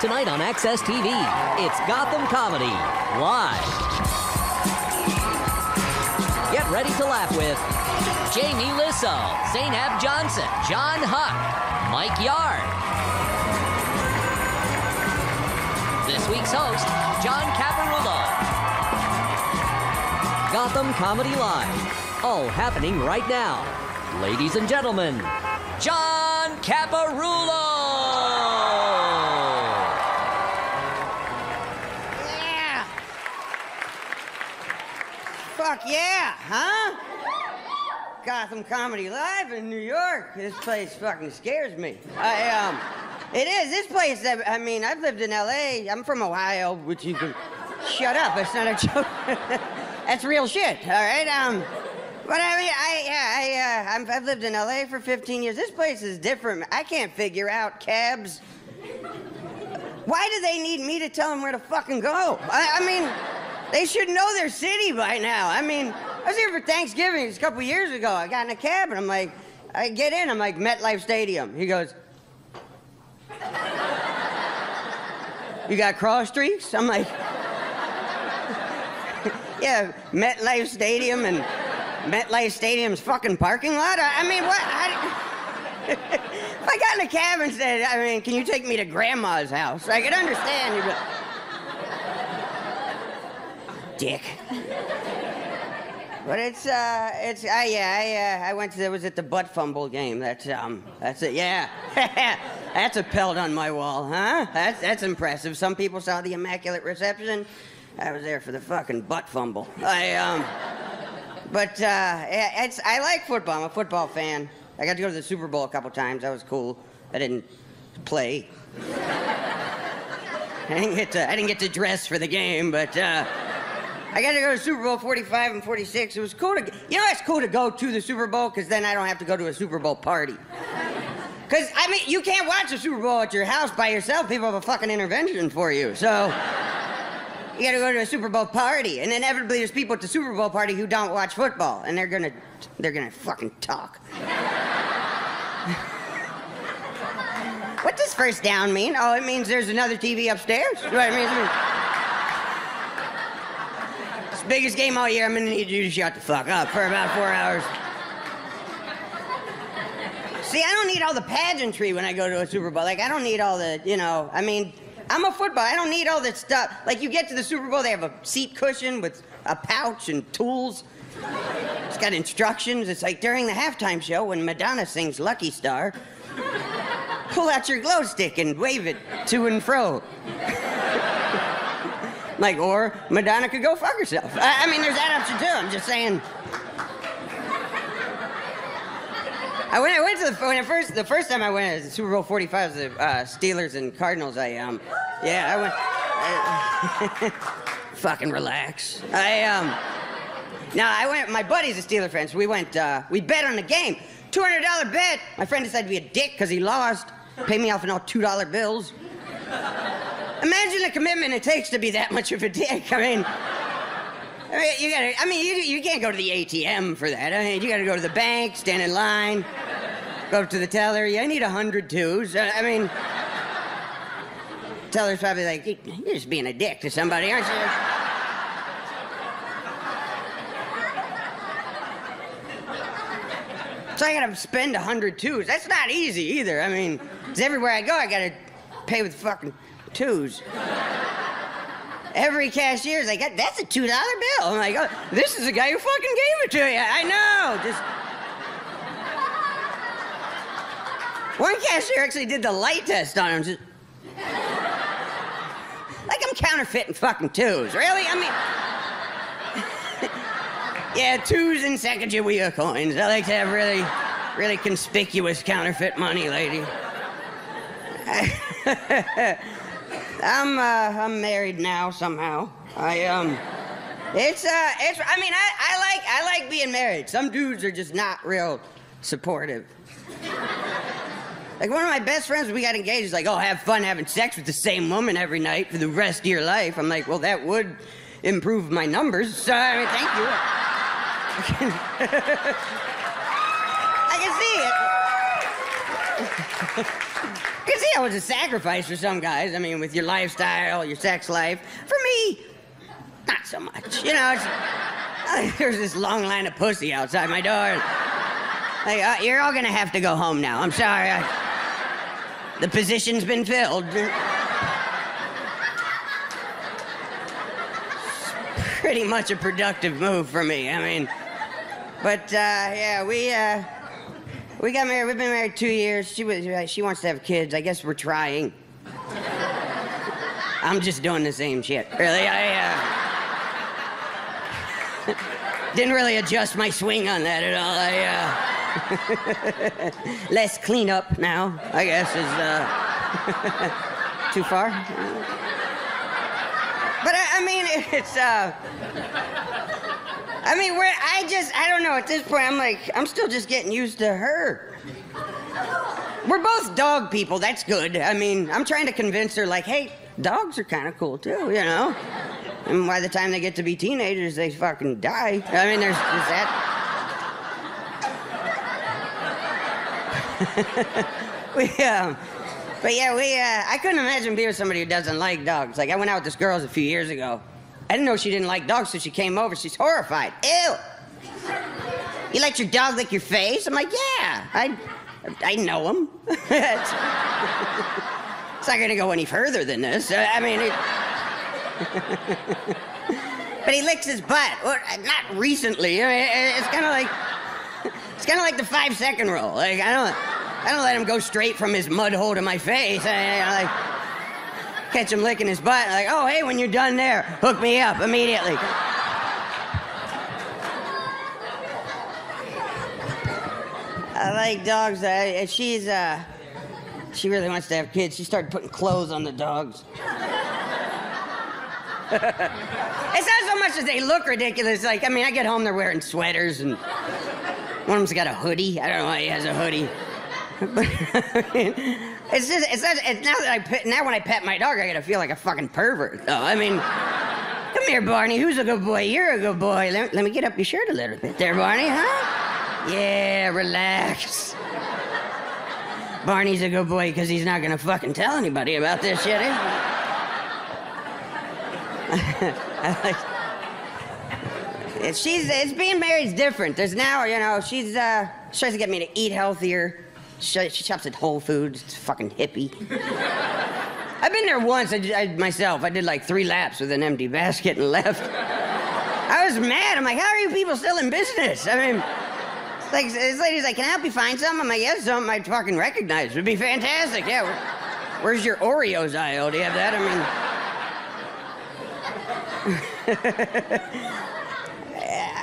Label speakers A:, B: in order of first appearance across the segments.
A: Tonight on Access TV, it's Gotham Comedy Live. Get ready to laugh with Jamie Lissow, Zainab Johnson, John Huck, Mike Yard. This week's host, John Caparulo. Gotham Comedy Live, all happening right now. Ladies and gentlemen, John Caparulo.
B: Yeah, huh? Gotham Comedy Live in New York. This place fucking scares me. I um, it is this place. I, I mean, I've lived in L.A. I'm from Ohio, which you can shut up. It's not a joke. That's real shit. All right. Um, but I mean, I yeah, I uh, I'm, I've lived in L.A. for 15 years. This place is different. I can't figure out cabs. Why do they need me to tell them where to fucking go? I, I mean, they should know their city by now. I mean, I was here for Thanksgiving a couple years ago. I got in a cab and I'm like, I get in, I'm like, MetLife Stadium. He goes, You got cross streets? I'm like, Yeah, MetLife Stadium and MetLife Stadium's fucking parking lot? I, I mean, what? I, I got in a cab and said, I mean, can you take me to grandma's house? I could understand you, but. Dick. But it's uh it's uh, yeah I uh, I went to was at the butt fumble game. That's um that's it yeah that's a pelt on my wall, huh? That's that's impressive. Some people saw the immaculate reception. I was there for the fucking butt fumble. I um but uh it's I like football. I'm a football fan. I got to go to the Super Bowl a couple times. That was cool. I didn't play. I didn't get to I didn't get to dress for the game, but uh I got to go to Super Bowl 45 and 46. It was cool to, you know, it's cool to go to the Super Bowl because then I don't have to go to a Super Bowl party. Because, I mean, you can't watch a Super Bowl at your house by yourself. People have a fucking intervention for you. So, you got to go to a Super Bowl party. And inevitably, there's people at the Super Bowl party who don't watch football. And they're going to, they're going to fucking talk. what does first down mean? Oh, it means there's another TV upstairs. Means? Biggest game all year. I'm gonna need you to shut the fuck up for about four hours. See, I don't need all the pageantry when I go to a Super Bowl. Like, I don't need all the, you know, I mean, I'm a football. I don't need all that stuff. Like, you get to the Super Bowl, they have a seat cushion with a pouch and tools. It's got instructions. It's like during the halftime show when Madonna sings Lucky Star, pull out your glow stick and wave it to and fro. Like, or Madonna could go fuck herself. I, I mean, there's that option too. I'm just saying. I went. I went to the when I first the first time I went to Super Bowl 45 was the uh, Steelers and Cardinals. I um, yeah, I went. fucking relax. I um. Now I went. My buddy's a Steeler fan, so we went. Uh, we bet on the game. Two hundred dollar bet. My friend decided to be a dick because he lost. Paid me off in all two dollar bills. Imagine the commitment it takes to be that much of a dick. I mean, I mean you gotta. I mean, you, you can't go to the ATM for that. I mean, you gotta go to the bank, stand in line, go up to the teller. Yeah, I need a hundred twos. Uh, I mean, teller's probably like, "You're just being a dick to somebody, aren't you?" So I gotta spend a hundred twos. That's not easy either. I mean, everywhere I go, I gotta pay with fucking twos. Every cashier's like, that's a two dollar bill. I'm like, oh, this is the guy who fucking gave it to you. I know. Just one cashier actually did the light test on him. Just... like I'm counterfeiting fucking twos. Really? I mean, yeah, twos and Sacagawea coins. I like to have really, really conspicuous counterfeit money, lady. I'm uh, I'm married now somehow. I um, it's uh, it's. I mean, I, I like I like being married. Some dudes are just not real supportive. Like one of my best friends, we got engaged. He's like, "Oh, have fun having sex with the same woman every night for the rest of your life." I'm like, "Well, that would improve my numbers." So I mean, thank you. I can see it. I can see that was a sacrifice for some guys. I mean, with your lifestyle, your sex life. For me, not so much. You know, it's, there's this long line of pussy outside my door. Like, uh, you're all gonna have to go home now. I'm sorry. I, the position's been filled. Pretty much a productive move for me. I mean, but uh, yeah, we uh, we got married. We've been married two years. She was uh, she wants to have kids. I guess we're trying. I'm just doing the same shit. Really, I uh, didn't really adjust my swing on that at all. I uh, less cleanup now. I guess is uh, too far. But I, I mean, it's uh. I mean, we're, I just, I don't know. At this point, I'm like, I'm still just getting used to her. We're both dog people. That's good. I mean, I'm trying to convince her, like, hey, dogs are kind of cool too, you know? And by the time they get to be teenagers, they fucking die. I mean, there's, there's that. we, um, but yeah, we, uh, I couldn't imagine being somebody who doesn't like dogs. Like, I went out with this girl a few years ago. I didn't know she didn't like dogs, so she came over. She's horrified. Ew. You let your dog lick your face? I'm like, yeah. I, I know him. it's, not gonna go any further than this. Uh, I mean, it, but he licks his butt. Well, not recently. I mean, it's kind of like, it's kind of like the five second rule. Like I don't. I don't let him go straight from his mud hole to my face. I, I like catch him licking his butt. Like, oh, hey, when you're done there, hook me up immediately. I like dogs. Uh, she's uh, she really wants to have kids. She started putting clothes on the dogs. it's not so much as they look ridiculous. Like, I mean, I get home, they're wearing sweaters, and one of them's got a hoodie. I don't know why he has a hoodie. But it's just it's, not, it's now that I pet, now when I pet my dog, I gotta feel like a fucking pervert. Though I mean, come here, Barney. Who's a good boy? You're a good boy. Let, let me get up your shirt a little bit, there, Barney. Huh? Yeah, relax. Barney's a good boy because he's not gonna fucking tell anybody about this shit. Eh? I. It's, she's it's being married's different. There's now you know she's uh she tries to get me to eat healthier. She, she shops at Whole Foods. It's fucking hippie. I've been there once. I, I, myself. I did like three laps with an empty basket and left. I was mad. I'm like, how are you people still in business? I mean, like this lady's like, can I help you find something? I'm like, yes, something I'd fucking recognize. Would be fantastic. Yeah. Where, where's your Oreos aisle? Do you have that? I mean.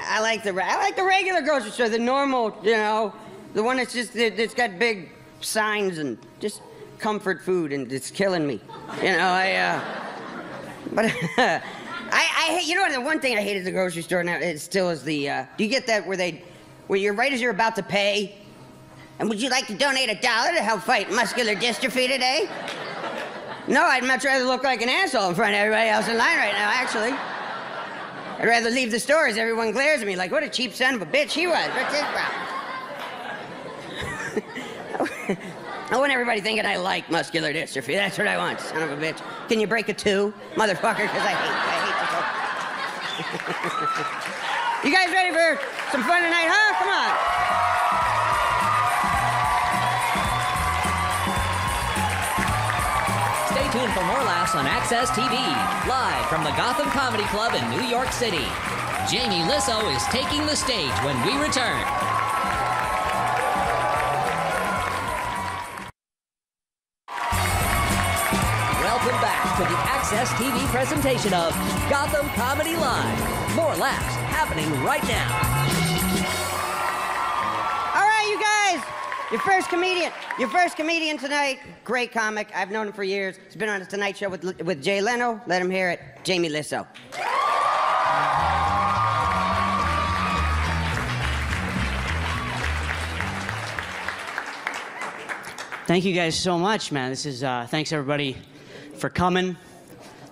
B: I like the I like the regular grocery store, the normal, you know, the one that's just that's got big signs and just comfort food, and it's killing me. You know, I. Uh, but I, I, hate. you know, the one thing I hate at the grocery store now, it still is the. Uh, do you get that where they, where you're right as you're about to pay, and would you like to donate a dollar to help fight muscular dystrophy today? No, I'd much rather look like an asshole in front of everybody else in line right now, actually. I'd rather leave the store as everyone glares at me like, what a cheap son of a bitch he was. What's his problem? I want everybody thinking I like muscular dystrophy. That's what I want, son of a bitch. Can you break a two, motherfucker? Because I hate, I hate you. you guys ready for some fun tonight, huh? Come on.
A: Stay tuned for more laughs on Access TV, live from the Gotham Comedy Club in New York City. Jamie Lissow is taking the stage when we return. TV presentation of Gotham Comedy Live. More laughs happening right now.
B: All right, you guys. Your first comedian. Your first comedian tonight. Great comic. I've known him for years. He's been on the Tonight Show with, with Jay Leno. Let him hear it. Jamie Lissow.
C: Thank you guys so much, man. This is uh, thanks everybody for coming.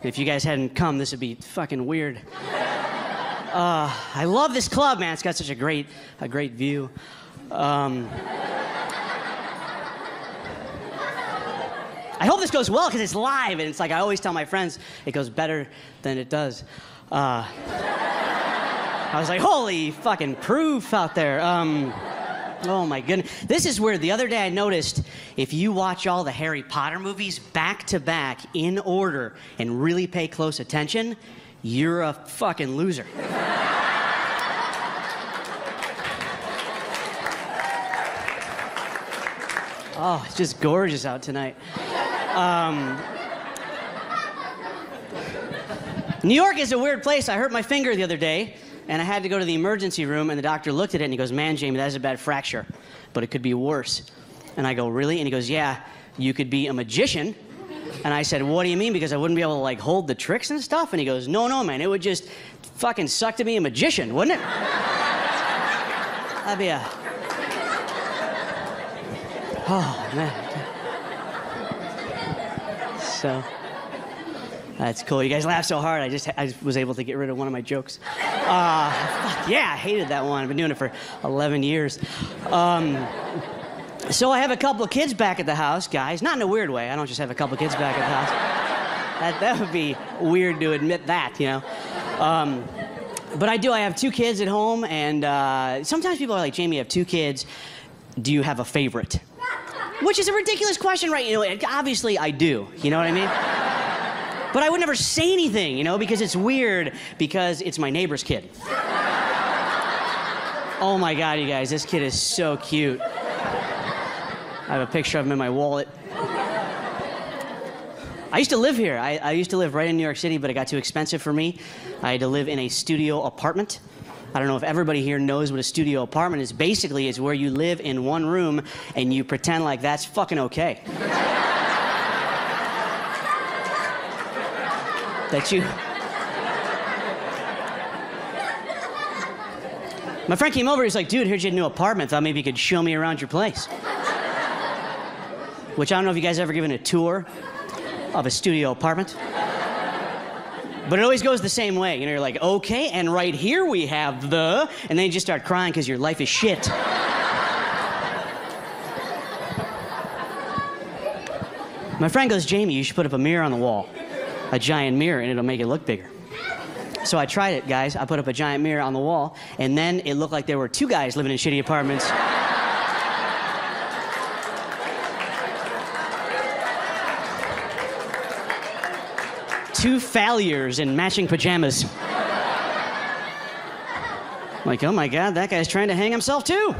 C: If you guys hadn't come, this would be fucking weird. Uh, I love this club, man. It's got such a great, a great view. Um, I hope this goes well because it's live, and it's like I always tell my friends it goes better than it does. Uh, I was like, holy fucking proof out there. Um, oh my goodness. This is weird. The other day I noticed if you watch all the Harry Potter movies back to back in order and really pay close attention, you're a fucking loser. Oh, it's just gorgeous out tonight. Um, New York is a weird place. I hurt my finger the other day, and I had to go to the emergency room, and the doctor looked at it and he goes, Man, Jamie, that is a bad fracture, but it could be worse. And I go, Really? And he goes, Yeah, you could be a magician. And I said, What do you mean? Because I wouldn't be able to like hold the tricks and stuff? And he goes, No, no, man, it would just fucking suck to be a magician, wouldn't it? That'd be a Oh, man. So, that's cool. You guys laugh so hard, I just I was able to get rid of one of my jokes. Uh, fuck, yeah, I hated that one. I've been doing it for 11 years. Um, so I have a couple of kids back at the house, guys. Not in a weird way. I don't just have a couple of kids back at the house. That, that would be weird to admit that, you know. Um, but I do. I have two kids at home, and uh, sometimes people are like, Jamie, you have two kids. Do you have a favorite? Which is a ridiculous question, right? You know, obviously I do. You know what I mean? But I would never say anything, you know, because it's weird because it's my neighbor's kid. Oh my God, you guys, this kid is so cute. I have a picture of him in my wallet. I used to live here. I, I, used to live right in New York City, but it got too expensive for me. I had to live in a studio apartment. I don't know if everybody here knows what a studio apartment is. Basically, it's where you live in one room and you pretend like that's fucking okay. That you. My friend came over, he's like, dude, here's your new apartment. Thought maybe you could show me around your place. Which I don't know if you guys ever given a tour of a studio apartment. But it always goes the same way. You know, you're like, okay, and right here we have the, and then you just start crying because your life is shit. My friend goes, Jamie, you should put up a mirror on the wall, a giant mirror, and it'll make it look bigger. So I tried it, guys. I put up a giant mirror on the wall, and then it looked like there were two guys living in shitty apartments. two failures in matching pajamas. like, oh my God, that guy's trying to hang himself too.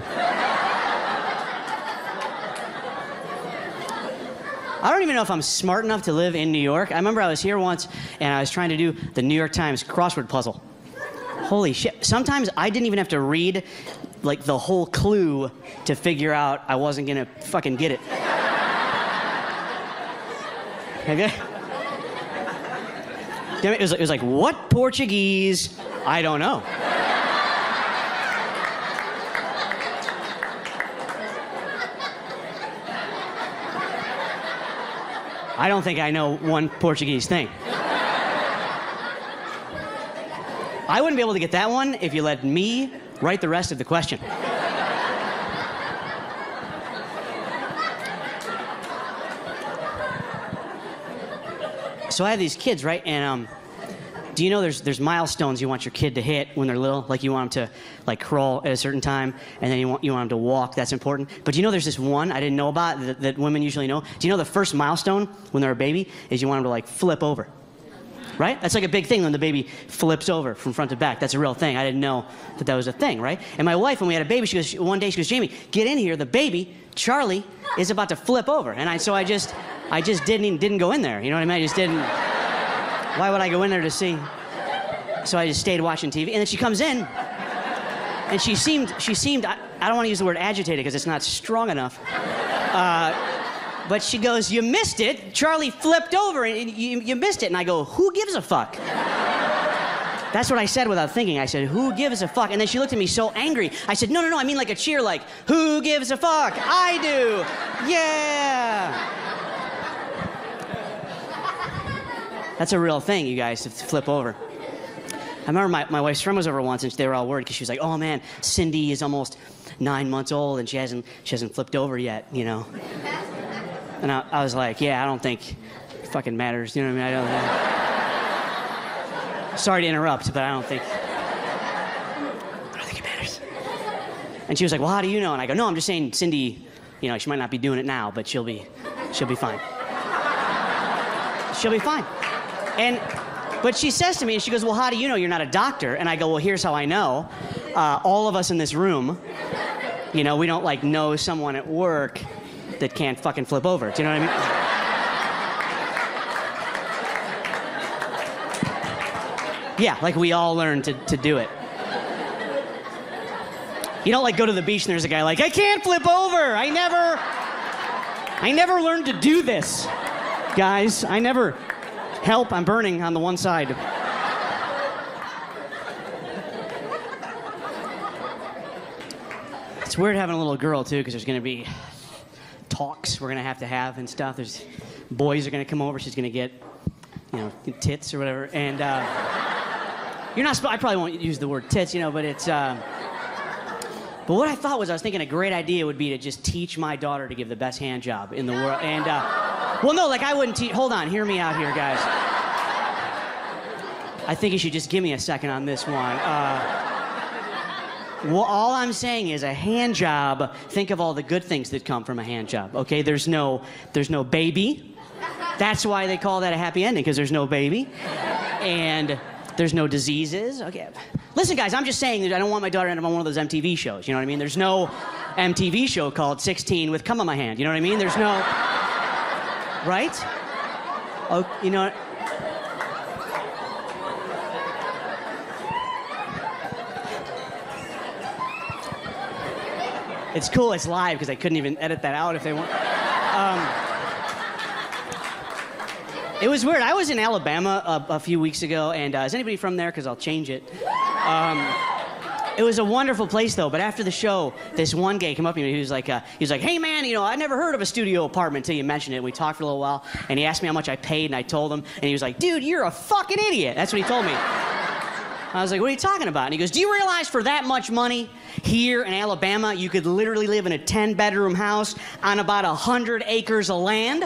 C: I don't even know if I'm smart enough to live in New York. I remember I was here once and I was trying to do the New York Times crossword puzzle. Holy shit. Sometimes I didn't even have to read like the whole clue to figure out I wasn't gonna fucking get it. Okay? It was, it was like, what Portuguese? I don't know. I don't think I know one Portuguese thing. I wouldn't be able to get that one if you let me write the rest of the question. so I have these kids, right? And um, do you know there's there's milestones you want your kid to hit when they're little? Like you want them to like crawl at a certain time, and then you want you want them to walk. That's important. But do you know there's this one I didn't know about that, that women usually know? Do you know the first milestone when they're a baby is you want them to like flip over? right? That's like a big thing when the baby flips over from front to back. That's a real thing. I didn't know that that was a thing, right? And my wife, when we had a baby, she goes, one day she goes, Jamie, get in here. The baby, Charlie, is about to flip over. And I, so I just, I just didn't didn't go in there. You know what I mean? I just didn't. Why would I go in there to see? So I just stayed watching TV. And then she comes in, and she seemed she seemed I, I don't want to use the word agitated because it's not strong enough. Uh, but she goes, "You missed it. Charlie flipped over, and you, you missed it." And I go, "Who gives a fuck?" That's what I said without thinking. I said, Who gives a fuck? And then she looked at me so angry. I said, No, no, no, I mean like a cheer, like, Who gives a fuck? I do. Yeah. That's a real thing, you guys, to flip over. I remember my, my wife's friend was over once and they were all worried because she was like, oh man, Cindy is almost nine months old and she hasn't, she hasn't flipped over yet, you know. And I, I was like, yeah, I don't think it fucking matters. You know what I mean? I don't. Sorry to interrupt, but I don't think. I don't think it matters. And she was like, well, how do you know? And I go, no, I'm just saying, Cindy, you know, she might not be doing it now, but she'll be, she'll be fine. She'll be fine. And, but she says to me, and she goes, well, how do you know you're not a doctor? And I go, well, here's how I know. Uh, all of us in this room, you know, we don't like know someone at work that can't fucking flip over. Do you know what I mean? Yeah, like we all learn to, to do it. You don't like go to the beach and there's a guy like, I can't flip over. I never, I never learned to do this. Guys, I never, help, I'm burning on the one side. It's weird having a little girl too, because there's gonna be talks we're gonna have to have and stuff. There's boys are gonna come over. She's gonna get, you know, tits or whatever. And uh, you're not. I probably won't use the word tits, you know, but it's. Uh, but what I thought was, I was thinking a great idea would be to just teach my daughter to give the best hand job in the world. And uh, well, no, like I wouldn't teach. Hold on, hear me out here, guys. I think you should just give me a second on this one. Uh, well, all I'm saying is a hand job. Think of all the good things that come from a hand job. Okay, there's no, there's no baby. That's why they call that a happy ending because there's no baby, and there's no diseases. Okay, listen, guys, I'm just saying that I don't want my daughter to end up on one of those MTV shows. You know what I mean? There's no MTV show called 16 with cum on my hand. You know what I mean? There's no, right? Oh, you know. It's cool. It's live because I couldn't even edit that out if they want. Um, it was weird. I was in Alabama a, a few weeks ago, and uh, is anybody from there? Because I'll change it. Um, it was a wonderful place, though. But after the show, this one guy came up to me. He was like, uh, he was like, "Hey, man, you know, I never heard of a studio apartment until you mentioned it." We talked for a little while, and he asked me how much I paid, and I told him, and he was like, "Dude, you're a fucking idiot." That's what he told me. I was like, what are you talking about? And he goes, Do you realize for that much money here in Alabama, you could literally live in a 10 bedroom house on about 100 acres of land?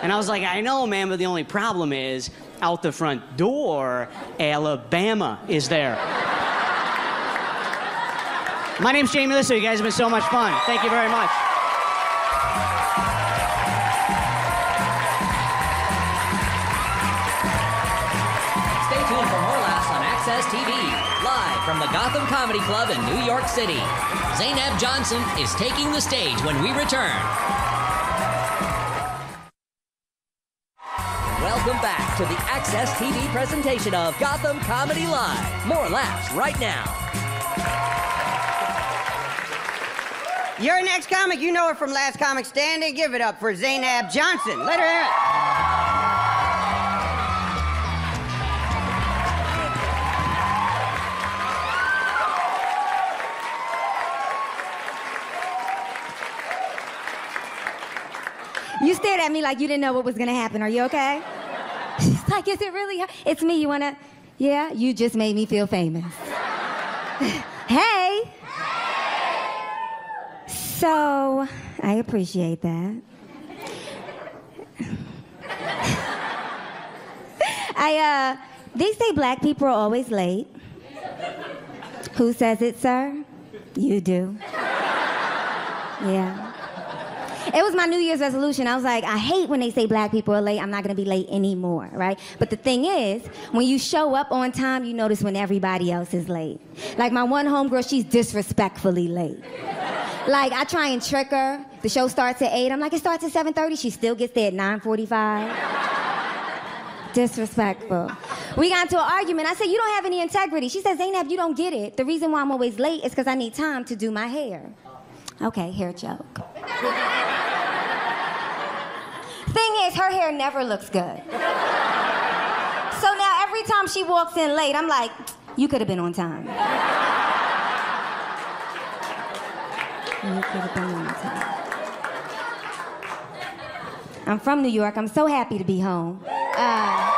C: And I was like, I know, man, but the only problem is out the front door, Alabama is there. My name's Jamie Lissow. You guys have been so much fun. Thank you very much.
A: Stay tuned for more laughs on Access TV, live from the Gotham Comedy Club in New York City. Zainab Johnson is taking the stage when we return. Welcome back to the Access TV presentation of Gotham Comedy Live. More laughs right now.
B: Your next comic, you know her from Last Comic Standing. Give it up for Zainab Johnson. Let her hear it.
D: You stared at me like you didn't know what was gonna happen. Are you okay? She's like, is it really? It's me. You wanna? Yeah, you just made me feel famous. hey. So, I appreciate that. I, uh, they say black people are always late. Who says it, sir? You do. Yeah. It was my New Year's resolution. I was like, I hate when they say black people are late. I'm not gonna be late anymore, right? But the thing is, when you show up on time, you notice when everybody else is late. Like my one homegirl, she's disrespectfully late. Like I try and trick her. The show starts at 8. I'm like, it starts at 7:30. She still gets there at 9:45. Disrespectful. We got into an argument. I said, You don't have any integrity. She said, Zainab, you don't get it. The reason why I'm always late is because I need time to do my hair. Okay, hair joke. Thing is, her hair never looks good. So now every time she walks in late, I'm like, You could have been on time. You could have been on time. I'm from New York. I'm so happy to be home. Uh.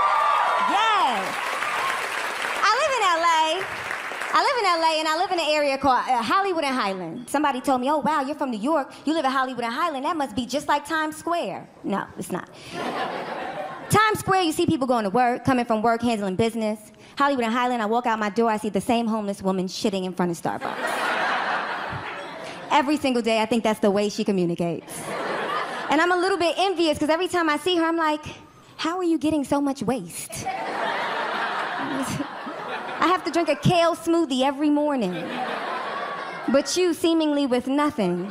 D: I live in LA. I live in LA and I live in an area called uh, Hollywood and Highland. Somebody told me, oh, wow, you're from New York. You live in Hollywood and Highland. That must be just like Times Square. No, it's not. Times Square, you see people going to work, coming from work, handling business. Hollywood and Highland, I walk out my door, I see the same homeless woman shitting in front of Starbucks. Every single day, I think that's the way she communicates. And I'm a little bit envious because every time I see her, I'm like, how are you getting so much waste? I have to drink a kale smoothie every morning. But you, seemingly with nothing,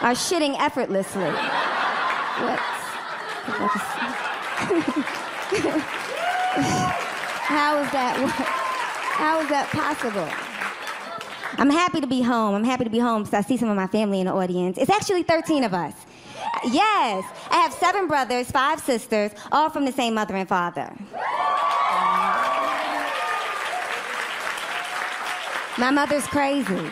D: are shitting effortlessly. How is that? How is that possible? I'm happy to be home. I'm happy to be home because I see some of my family in the audience. It's actually 13 of us. Yes, I have seven brothers, five sisters, all from the same mother and father. My mother's crazy.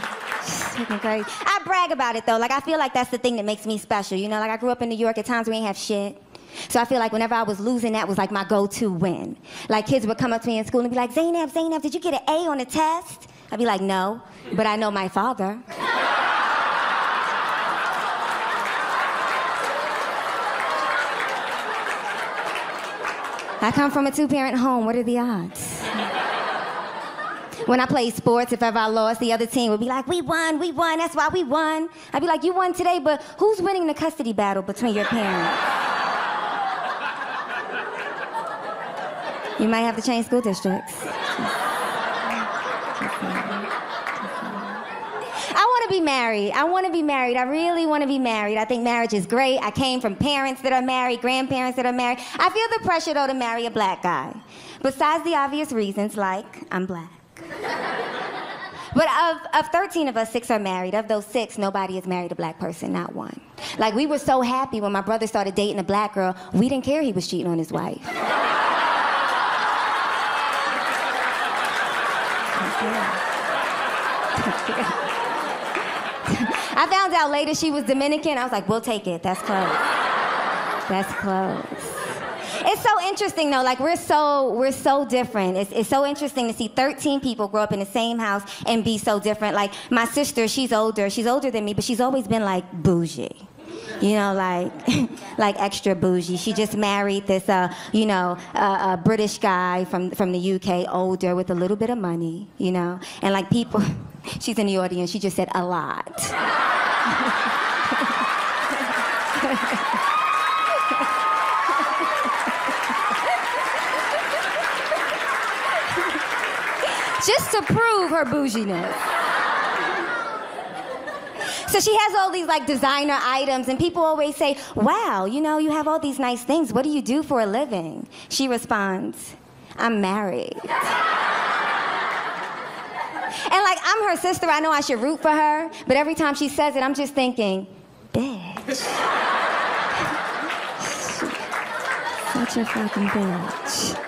D: Crazy. I brag about it though. Like I feel like that's the thing that makes me special. You know, like I grew up in New York. At times we ain't have shit. So I feel like whenever I was losing, that was like my go-to win. Like kids would come up to me in school and be like, Zainab, Zainab, did you get an A on the test? I'd be like, no, but I know my father. I come from a two-parent home. What are the odds? When I played sports, if ever I lost, the other team would be like, we won, we won, that's why we won. I'd be like, you won today, but who's winning the custody battle between your parents? you might have to change school districts. Be married. I want to be married. I really want to be married. I think marriage is great. I came from parents that are married, grandparents that are married. I feel the pressure, though, to marry a black guy. Besides the obvious reasons, like I'm black. But of, of 13 of us, six are married. Of those six, nobody has married a black person, not one. Like, we were so happy when my brother started dating a black girl, we didn't care he was cheating on his wife. I found out later she was Dominican. I was like, we'll take it. That's close. That's close. It's so interesting though. Like we're so we're so different. It's, it's so interesting to see 13 people grow up in the same house and be so different. Like my sister, she's older. She's older than me, but she's always been like bougie you know, like like extra bougie. She just married this, uh, you know, uh, a British guy from from the UK, older with a little bit of money, you know, and like people. She's in the audience. She just said a lot. just to prove her bouginess. So she has all these like designer items, and people always say, Wow, you know, you have all these nice things. What do you do for a living? She responds, I'm married. And like, I'm her sister, I know I should root for her, but every time she says it, I'm just thinking, Bitch. Such a fucking bitch.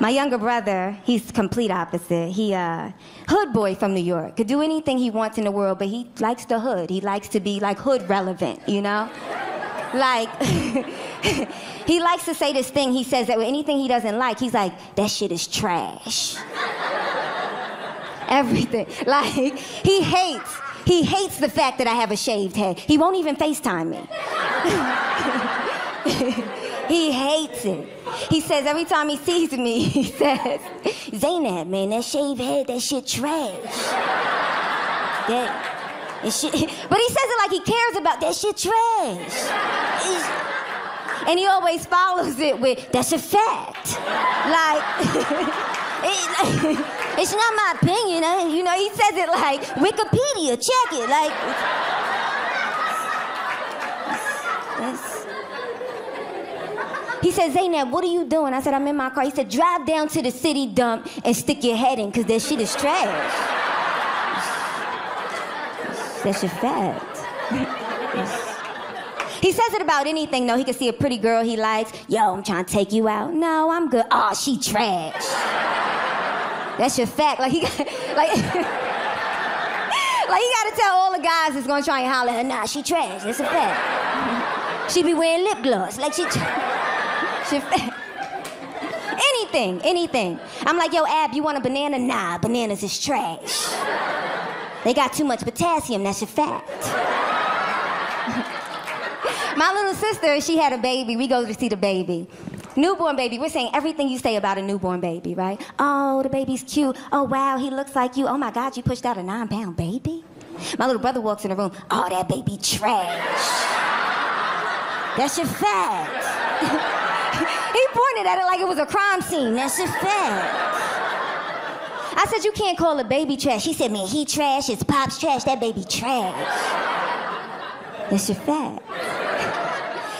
D: My younger brother, he's complete opposite. He uh hood boy from New York. Could do anything he wants in the world, but he likes the hood. He likes to be like hood relevant, you know? like he likes to say this thing. He says that with anything he doesn't like, he's like, that shit is trash. Everything. Like he hates he hates the fact that I have a shaved head. He won't even FaceTime me. he hates it. He says every time he sees me, he says, Zainab, man, that shaved head, that shit trash. that. But he says it like he cares about that shit trash. and he always follows it with, that's a fact. like, it, it's not my opinion. You know, he says it like Wikipedia, check it. Like, He said, Zainab, what are you doing? I said, I'm in my car. He said, drive down to the city dump and stick your head in, because that shit is trash. That's a fact. he says it about anything, though. He can see a pretty girl he likes. Yo, I'm trying to take you out. No, I'm good. Oh, she trash. That's your fact. Like, he got, like, like he got to tell all the guys that's going to try and holler at her, nah, she trash. That's a fact. she be wearing lip gloss. Like, she... Anything. anything, anything. I'm like, yo, Ab, you want a banana? Nah, bananas is trash. They got too much potassium, that's a fact. My little sister, she had a baby. We go to see the baby. Newborn baby, we're saying everything you say about a newborn baby, right? Oh, the baby's cute. Oh, wow, he looks like you. Oh my God, you pushed out a nine pound baby? My little brother walks in the room. Oh, that baby trash. That's your fact. he pointed at it like it was a crime scene. That's a fact. I said, You can't call a baby trash. He said, Man, he trash. His pop's trash. That baby trash. That's your fact.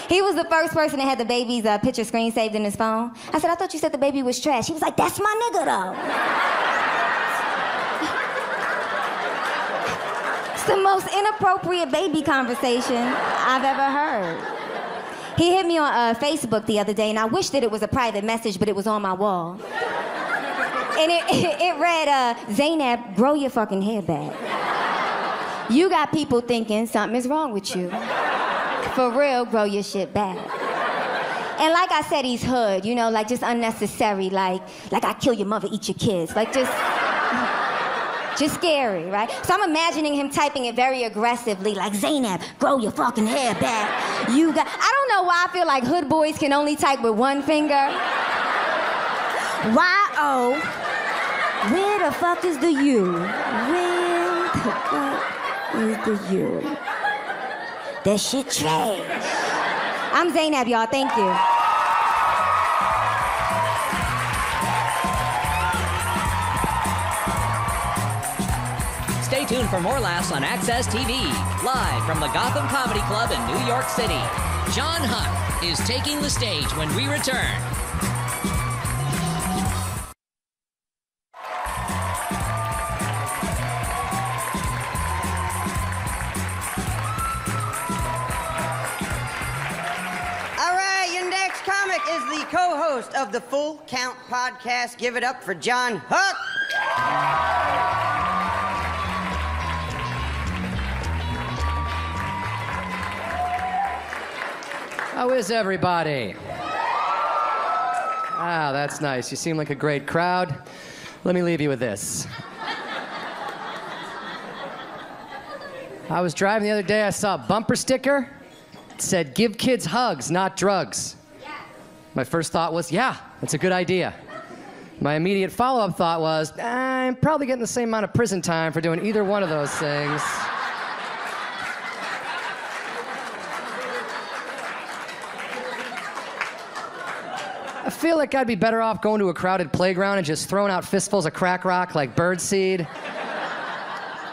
D: He was the first person that had the baby's uh, picture screen saved in his phone. I said, I thought you said the baby was trash. He was like, That's my nigga, though. it's the most inappropriate baby conversation I've ever heard. He hit me on uh, Facebook the other day, and I wish that it was a private message, but it was on my wall. And it, it, read, uh, Zainab, grow your fucking hair back. You got people thinking something is wrong with you. For real, grow your shit back. And like I said, he's hood, you know, like just unnecessary, like, like I kill your mother, eat your kids, like just, just scary, right? So I'm imagining him typing it very aggressively, like Zainab, grow your fucking hair back. You got, I don't know why I feel like hood boys can only type with one finger. Y-O, where the fuck is the U? Where the fuck is the U? That shit trash. I'm Zainab, y'all. Thank you.
A: Stay tuned for more laughs on Access TV, live from the Gotham Comedy Club in New York City. John Huck is taking the stage when we return.
B: Of the Full Count podcast. Give it up for John Huck.
E: How is everybody? Ah, that's nice. You seem like a great crowd. Let me leave you with this. I was driving the other day, I saw a bumper sticker. It said, Give kids hugs, not drugs. My first thought was, Yeah, that's a good idea. My immediate follow up thought was, I'm probably getting the same amount of prison time for doing either one of those things. I feel like I'd be better off going to a crowded playground and just throwing out fistfuls of crack rock like birdseed.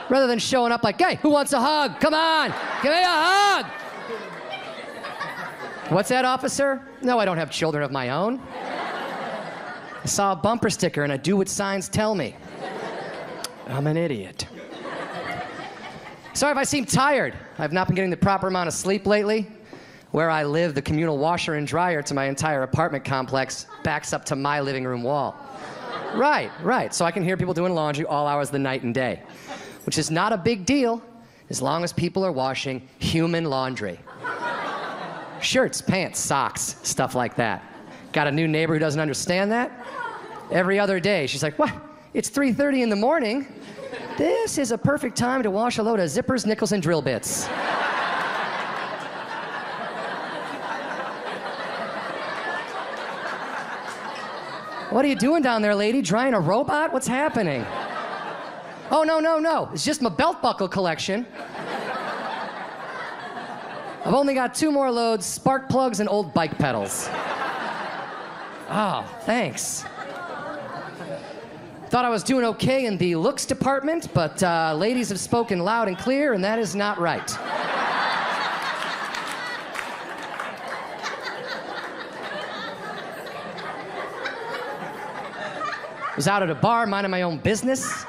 E: Rather than showing up like, hey, who wants a hug? Come on, give me a hug. What's that, officer? No, I don't have children of my own. I saw a bumper sticker and I do what signs tell me. I'm an idiot. Sorry if I seem tired. I've not been getting the proper amount of sleep lately. Where I live, the communal washer and dryer to my entire apartment complex backs up to my living room wall. Right, right. So I can hear people doing laundry all hours of the night and day, which is not a big deal as long as people are washing human laundry. Shirts, pants, socks, stuff like that. Got a new neighbor who doesn't understand that? Every other day, she's like, "What? It's 3:30 in the morning. This is a perfect time to wash a load of zippers, nickels, and drill bits." What are you doing down there, lady? Drying a robot? What's happening? Oh, no, no, no. It's just my belt buckle collection. I've only got two more loads spark plugs and old bike pedals. Oh, thanks. Thought I was doing okay in the looks department, but uh, ladies have spoken loud and clear, and that is not right. was out at a bar minding my own business,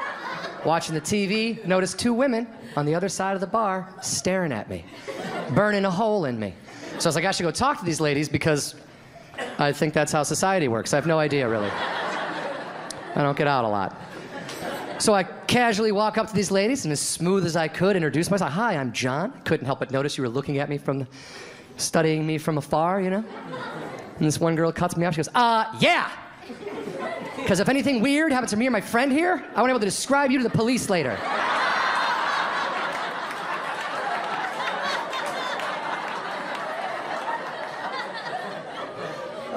E: watching the TV, noticed two women on the other side of the bar staring at me, burning a hole in me. So I was like, I should go talk to these ladies because I think that's how society works. I have no idea, really. I don't get out a lot. So I casually walk up to these ladies and, as smooth as I could, introduce myself. Hi, I'm John. Couldn't help but notice you were looking at me from, the, studying me from afar, you know? And this one girl cuts me off. She goes, Uh, yeah, Because if anything weird happens to me or my friend here, I want to be able to describe you to the police later.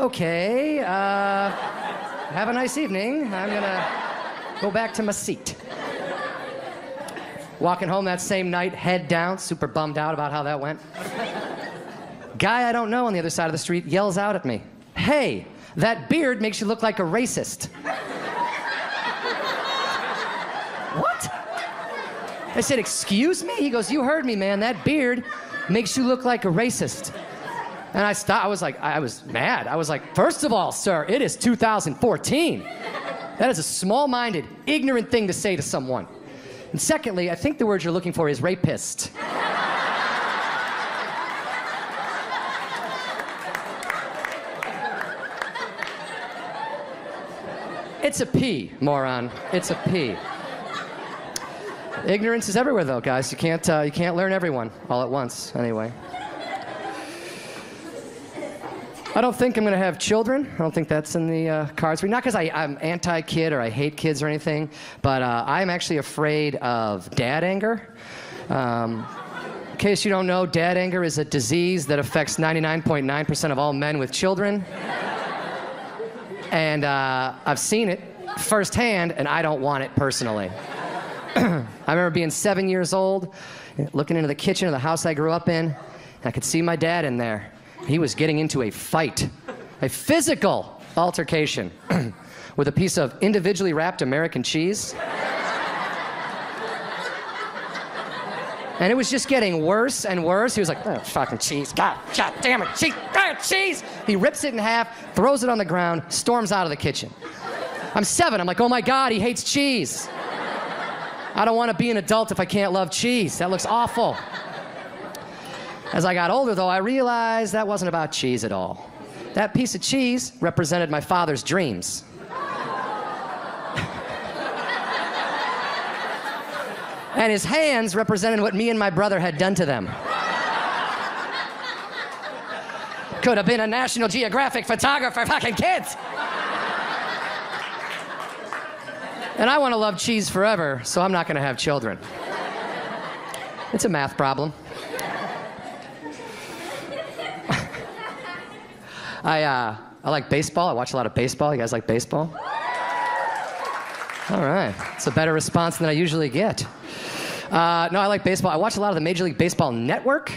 E: Okay, uh, have a nice evening. I'm gonna go back to my seat. Walking home that same night, head down, super bummed out about how that went. Guy I don't know on the other side of the street yells out at me, Hey, that beard makes you look like a racist. what? I said, Excuse me? He goes, You heard me, man. That beard makes you look like a racist. And I stopped. I was like, I was mad. I was like, First of all, sir, it is 2014. That is a small minded, ignorant thing to say to someone. And secondly, I think the word you're looking for is rapist. It's a P, moron. It's a P. Ignorance is everywhere, though, guys. You can't, uh, you can't learn everyone all at once, anyway. I don't think I'm going to have children. I don't think that's in the uh, cards. Not because I'm anti kid or I hate kids or anything, but uh, I'm actually afraid of dad anger. Um, in case you don't know, dad anger is a disease that affects 99.9% of all men with children. and uh, I've seen it firsthand, and I don't want it personally. I remember being seven years old, looking into the kitchen of the house I grew up in, and I could see my dad in there. He was getting into a fight, a physical altercation with a piece of individually wrapped American cheese. And it was just getting worse and worse. He was like, oh, fucking cheese. God, God damn it, cheese, God, cheese. He rips it in half, throws it on the ground, storms out of the kitchen. I'm seven. I'm like, oh my God, he hates cheese. I don't want to be an adult if I can't love cheese. That looks awful. As I got older, though, I realized that wasn't about cheese at all. That piece of cheese represented my father's dreams. and his hands represented what me and my brother had done to them. Could have been a National Geographic photographer, fucking kids. And I want to love cheese forever, so I'm not going to have children. It's a math problem. I, uh, I like baseball. I watch a lot of baseball. You guys like baseball? All right. It's a better response than I usually get. Uh, no, I like baseball. I watch a lot of the Major League Baseball Network,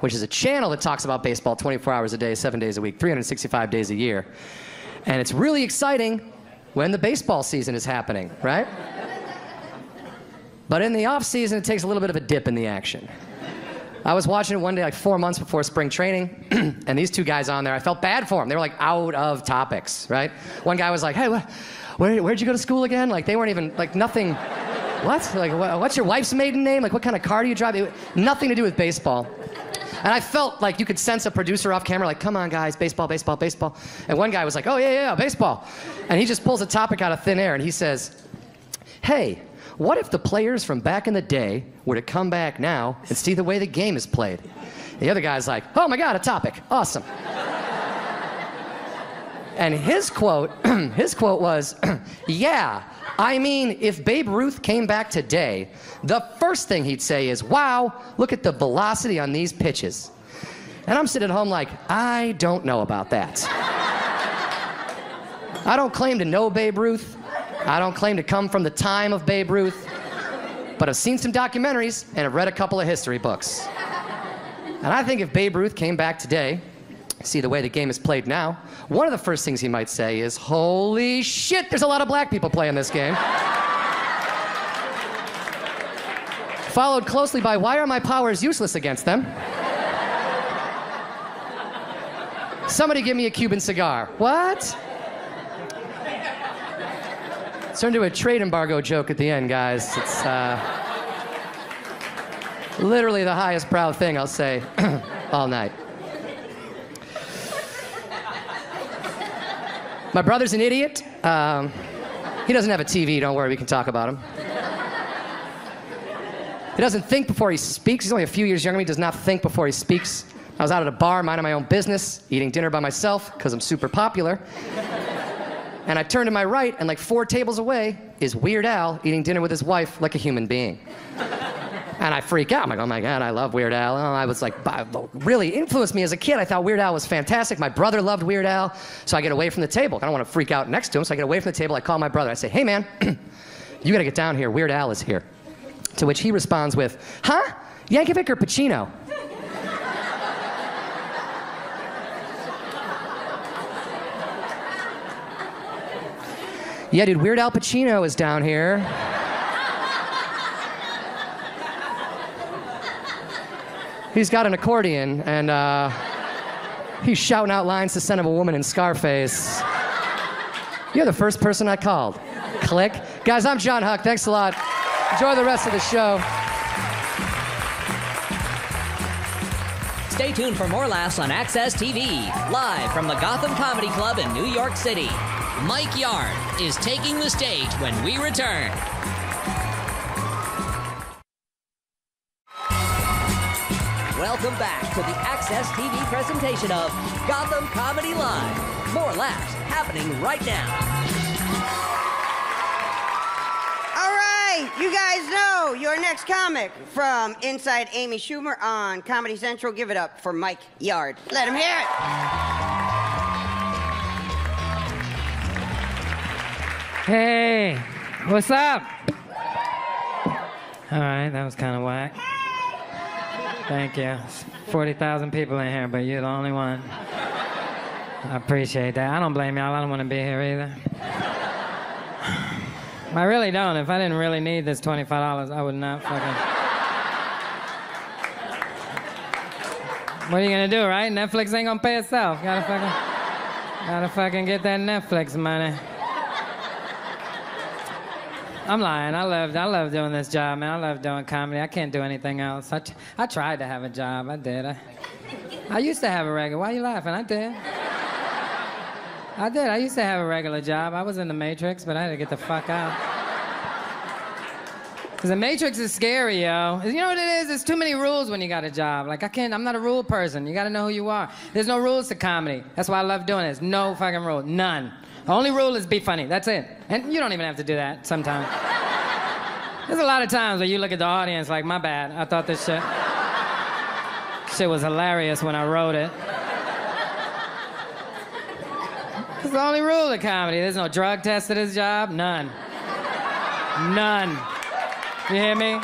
E: which is a channel that talks about baseball 24 hours a day, seven days a week, 365 days a year. And it's really exciting when the baseball season is happening, right? But in the off season, it takes a little bit of a dip in the action. I was watching it one day, like four months before spring training, and these two guys on there, I felt bad for them. They were like out of topics, right? One guy was like, "Hey, what, where, where'd you go to school again?" Like they weren't even like nothing. What? Like what, what's your wife's maiden name? Like what kind of car do you drive? It, nothing to do with baseball. And I felt like you could sense a producer off camera, like, come on, guys, baseball, baseball, baseball. And one guy was like, oh, yeah, yeah, baseball. And he just pulls a topic out of thin air and he says, hey, what if the players from back in the day were to come back now and see the way the game is played? The other guy's like, oh my God, a topic. Awesome. and his quote, his quote was, yeah, I mean, if Babe Ruth came back today, the first thing he'd say is, wow, look at the velocity on these pitches. And I'm sitting at home like, I don't know about that. I don't claim to know Babe Ruth. I don't claim to come from the time of Babe Ruth. But I've seen some documentaries and I've read a couple of history books. And I think if Babe Ruth came back today, see the way the game is played now, one of the first things he might say is, Holy shit, there's a lot of black people playing this game. Followed closely by, Why are my powers useless against them? Somebody give me a Cuban cigar. What? Turned into a trade embargo joke at the end, guys. It's uh, literally the highest proud thing I'll say all night. My brother's an idiot. Um, he doesn't have a TV, don't worry, we can talk about him. He doesn't think before he speaks. He's only a few years younger than me, does not think before he speaks. I was out at a bar, minding my own business, eating dinner by myself, because I'm super popular. And I turn to my right, and like four tables away is Weird Al eating dinner with his wife like a human being. And I freak out. I'm like, oh my God, I love Weird Al. Oh, I was like, really influenced me as a kid. I thought Weird Al was fantastic. My brother loved Weird Al. So I get away from the table. I don't want to freak out next to him. So I get away from the table. I call my brother. I say, hey man, you got to get down here. Weird Al is here. To which he responds with, huh? Yankovic or Pacino? Yeah, dude, Weird Al Pacino is down here. He's got an accordion and uh, he's shouting out lines to Scent of a Woman in Scarface. You're the first person I called. Click. Guys, I'm John Huck. Thanks a lot. Enjoy the rest of the show.
A: Stay tuned for more laughs on Access TV, live from the Gotham Comedy Club in New York City. Mike Yard is taking the stage when we return. Welcome back to the Access TV presentation of Gotham Comedy Live. More laughs happening right now.
B: All right, you guys know your next comic from Inside Amy Schumer on Comedy Central. Give it up for Mike Yard. Let him hear it.
F: Hey, what's up? All right, that was kind of whack. Thank you. 40,000 people in here, but you're the only one. I appreciate that. I don't blame y'all. I don't want to be here either. I really don't. If I didn't really need this $25, I would not fucking. What are you gonna do, right? Netflix ain't gonna pay itself. Gotta fucking, gotta fucking get that Netflix money. I'm lying. I love I love doing this job, man. I love doing comedy. I can't do anything else. I, I tried to have a job. I did. I, I used to have a regular. Why are you laughing? I did. I did. I used to have a regular job. I was in the Matrix, but I had to get the fuck out. Cause the Matrix is scary, yo. You know what it is? There's too many rules when you got a job. Like I can't. I'm not a rule person. You got to know who you are. There's no rules to comedy. That's why I love doing this. No fucking rule. None. The only rule is be funny. That's it. And you don't even have to do that sometimes. There's a lot of times where you look at the audience like, my bad. I thought this shit shit was hilarious when I wrote it. It's the only rule of comedy. There's no drug test to this job. None. None. You hear me?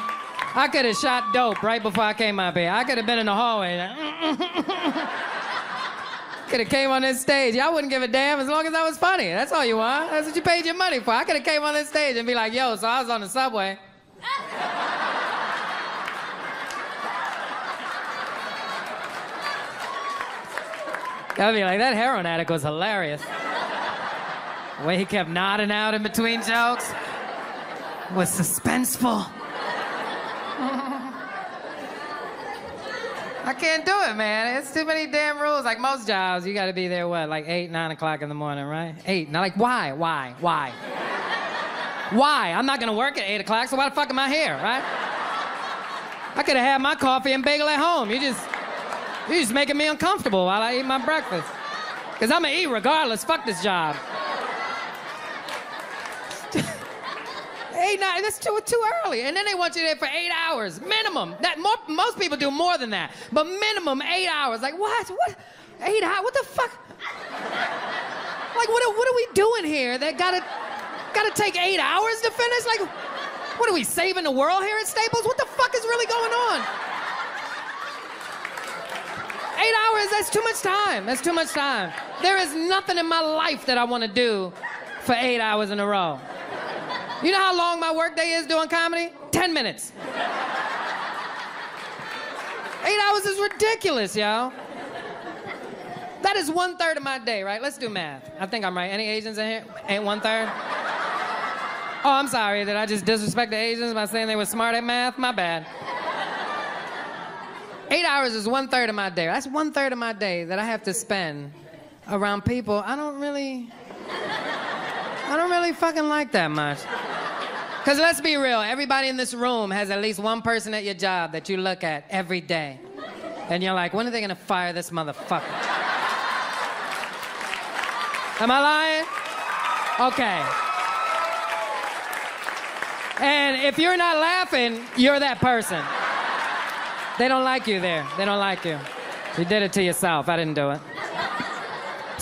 F: I could have shot dope right before I came up here. I could have been in the hallway. could have came on this stage. Y'all wouldn't give a damn as long as I was funny. That's all you want. That's what you paid your money for. I could have came on this stage and be like, yo, so I was on the subway. I'd be like, that heroin addict was hilarious. The way he kept nodding out in between jokes was suspenseful. I can't do it, man. It's too many damn rules. Like most jobs, you got to be there, what, like 8, 9 o'clock in the morning, right? 8. Now, like, why? Why? Why? why? I'm not to work at 8 o'clock, so why the fuck am I here, right? I could have had my coffee and bagel at home. You just, you're just making me uncomfortable while I eat my breakfast. Because I'm going to eat regardless. Fuck this job. Eight, nine, that's too, too early. And then they want you there for eight hours, minimum. That more, most people do more than that, but minimum eight hours. Like, what? What? Eight hours? What the fuck? Like, what are, what are we doing here that gotta, gotta take eight hours to finish? Like, what are we saving the world here at Staples? What the fuck is really going on? Eight hours, that's too much time. That's too much time. There is nothing in my life that I wanna do for eight hours in a row. You know how long my workday is doing comedy? 10 minutes. Eight hours is ridiculous, yo. That is one third of my day, right? Let's do math. I think I'm right. Any Asians in here? Ain't one third? Oh, I'm sorry. Did I just disrespect the Asians by saying they were smart at math? My bad. Eight hours is one third of my day. That's one third of my day that I have to spend around people I don't really. I don't really fucking like that much. Because let's be real, everybody in this room has at least one person at your job that you look at every day. And you're like, when are they gonna fire this motherfucker? Am I lying? Okay. And if you're not laughing, you're that person. They don't like you there. They don't like you. You did it to yourself. I didn't do it.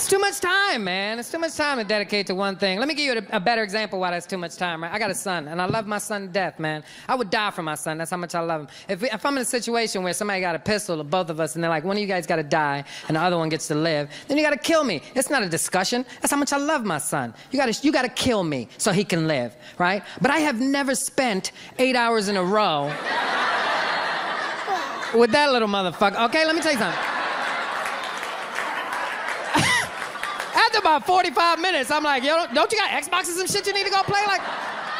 F: It's too much time, man. It's too much time to dedicate to one thing. Let me give you a, a, better example why that's too much time, right? I got a son, and I love my son to death, man. I would die for my son. That's how much I love him. If, if I'm in a situation where somebody got a pistol of both of us, and they're like, one of you guys got to die, and the other one gets to live, then you got to kill me. It's not a discussion. That's how much I love my son. You got to you got to kill me so he can live, right? But I have never spent eight hours in a row with that little motherfucker. Okay, let me tell you something. About 45 minutes, I'm like, yo, don't you got Xboxes and shit you need to go play? Like,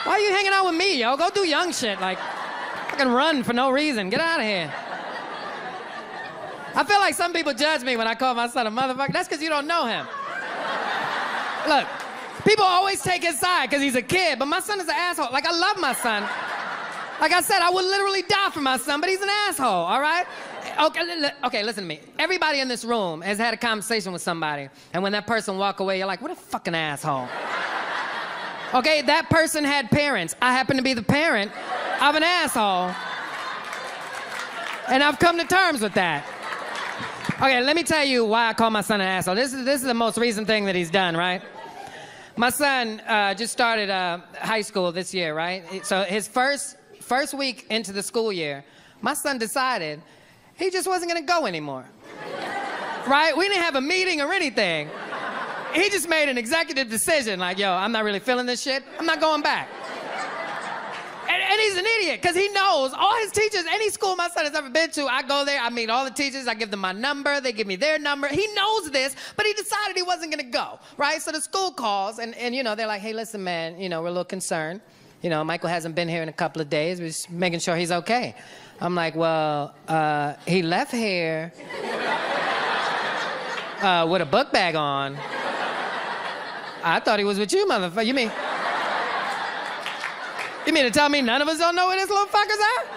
F: why are you hanging out with me, yo? Go do young shit. Like, I can run for no reason. Get out of here. I feel like some people judge me when I call my son a motherfucker. That's because you don't know him. Look, people always take his side because he's a kid, but my son is an asshole. Like, I love my son. Like I said, I would literally die for my son, but he's an asshole, all right? Okay, okay, listen to me. Everybody in this room has had a conversation with somebody, and when that person walk away, you're like, what a fucking asshole. Okay, that person had parents. I happen to be the parent of an asshole. And I've come to terms with that. Okay, let me tell you why I call my son an asshole. This is, this is the most recent thing that he's done, right? My son uh, just started uh, high school this year, right? So his first, first week into the school year, my son decided he just wasn't gonna go anymore. right? We didn't have a meeting or anything. He just made an executive decision like, yo, I'm not really feeling this shit. I'm not going back. And, and he's an idiot because he knows all his teachers, any school my son has ever been to, I go there, I meet all the teachers, I give them my number, they give me their number. He knows this, but he decided he wasn't gonna go, right? So the school calls and, and you know, they're like, hey, listen, man, you know, we're a little concerned. You know, Michael hasn't been here in a couple of days. We're just making sure he's okay. I'm like, well, uh, he left here uh, with a book bag on. I thought he was with you, motherfucker. You mean? You mean to tell me none of us don't know where this little fucker's at?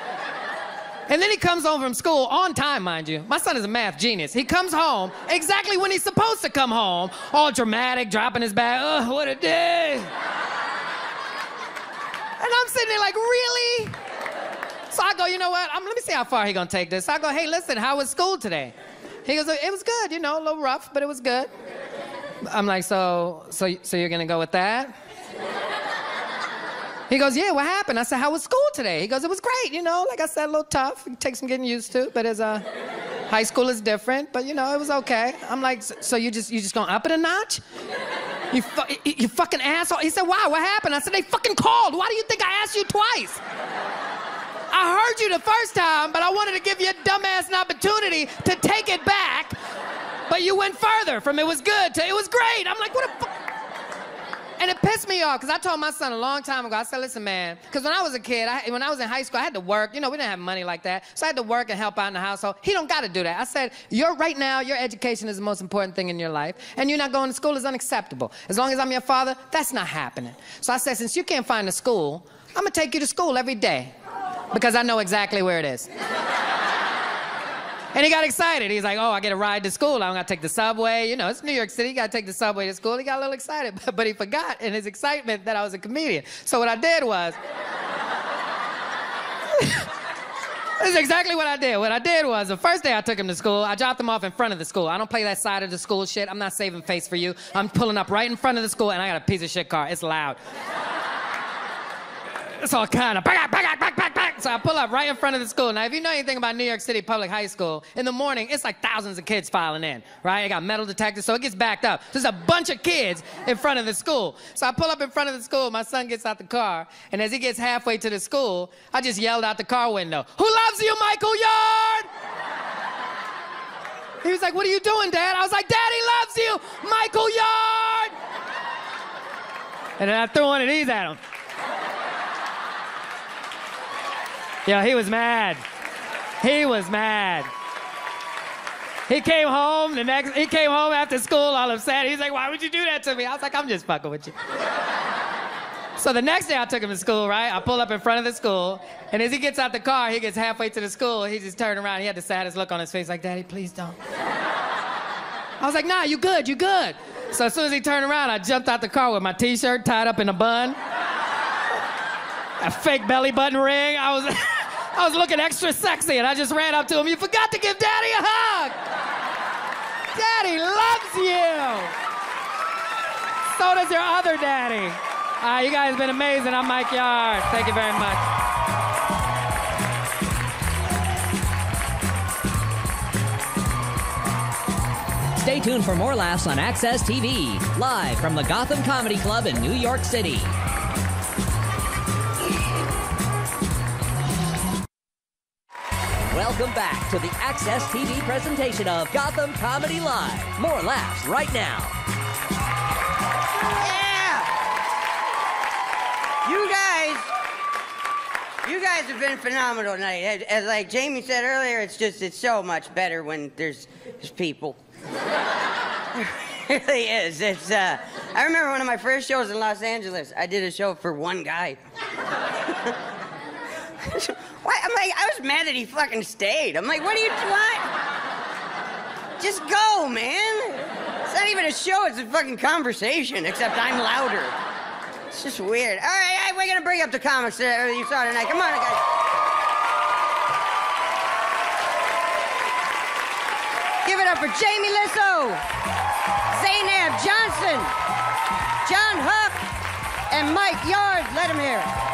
F: And then he comes home from school on time, mind you. My son is a math genius. He comes home exactly when he's supposed to come home, all dramatic, dropping his bag. Oh, what a day. And I'm sitting there like, really? So I go, you know what? I'm, let me see how far he gonna take this. So I go, hey, listen, how was school today? He goes, it was good, you know, a little rough, but it was good. I'm like, so, so, so you're gonna go with that? He goes, yeah, what happened? I said, how was school today? He goes, it was great, you know, like I said, a little tough. It takes some getting used to, but as a uh, high school is different, but you know, it was okay. I'm like, so you just, you just gonna up it a notch? You, fu- you fucking asshole. He said, why, what happened? I said, they fucking called. Why do you think I asked you twice? I heard you the first time, but I wanted to give you a dumbass an opportunity to take it back. But you went further from it was good to it was great. I'm like, what a fuck? And it pissed me off because I told my son a long time ago, I said, listen, man, because when I was a kid, I, when I was in high school, I had to work. You know, we didn't have money like that. So I had to work and help out in the household. He don't got to do that. I said, you're right now, your education is the most important thing in your life. And you're not going to school is unacceptable. As long as I'm your father, that's not happening. So I said, since you can't find a school, I'm going to take you to school every day because I know exactly where it is. And he got excited. He's like, oh, I get a ride to school. I don't got to take the subway. You know, it's New York City. You got to take the subway to school. He got a little excited, but, but he forgot in his excitement that I was a comedian. So what I did was, this is exactly what I did. What I did was, the first day I took him to school, I dropped him off in front of the school. I don't play that side of the school shit. I'm not saving face for you. I'm pulling up right in front of the school, and I got a piece of shit car. It's loud. It's all kind of back, back, back, back, back. So I pull up right in front of the school. Now, if you know anything about New York City public high school, in the morning, it's like thousands of kids filing in, right? I got metal detectors, so it gets backed up. There's a bunch of kids in front of the school. So I pull up in front of the school. My son gets out the car, and as he gets halfway to the school, I just yelled out the car window, Who loves you, Michael Yard? He was like, What are you doing, Dad? I was like, Daddy loves you, Michael Yard! And then I threw one of these at him. Yeah, he was mad. He was mad. He came home the next. He came home after school all upset. He's like, "Why would you do that to me?" I was like, "I'm just fucking with you." so the next day I took him to school, right? I pull up in front of the school, and as he gets out the car, he gets halfway to the school. He just turned around. He had the saddest look on his face, like, "Daddy, please don't." I was like, nah, you good, you good. So as soon as he turned around, I jumped out the car with my t-shirt tied up in a bun, a fake belly button ring. I was, I was looking extra sexy, and I just ran up to him. You forgot to give Daddy a hug. Daddy loves you. So does your other daddy. Uh, you guys have been amazing. I'm Mike Yard. Thank you very much.
A: Stay tuned for more laughs on Access TV, live from the Gotham Comedy Club in New York City. Welcome back to the Access TV presentation of Gotham Comedy Live. More laughs right now.
B: Yeah! You guys, you guys have been phenomenal tonight. As, as like Jamie said earlier, it's just it's so much better when there's, there's people. it really is. It's. Uh, I remember one of my first shows in Los Angeles. I did a show for one guy. I'm like, I was mad that he fucking stayed. I'm like, what are you want? Just go, man. It's not even a show. It's a fucking conversation. Except I'm louder. It's just weird. All right, all right, we're gonna bring up the comics that you saw tonight. Come on, guys. Give it up for Jamie Lissow, Zainab Johnson, John Huck, and Mike Yard. Let him hear it.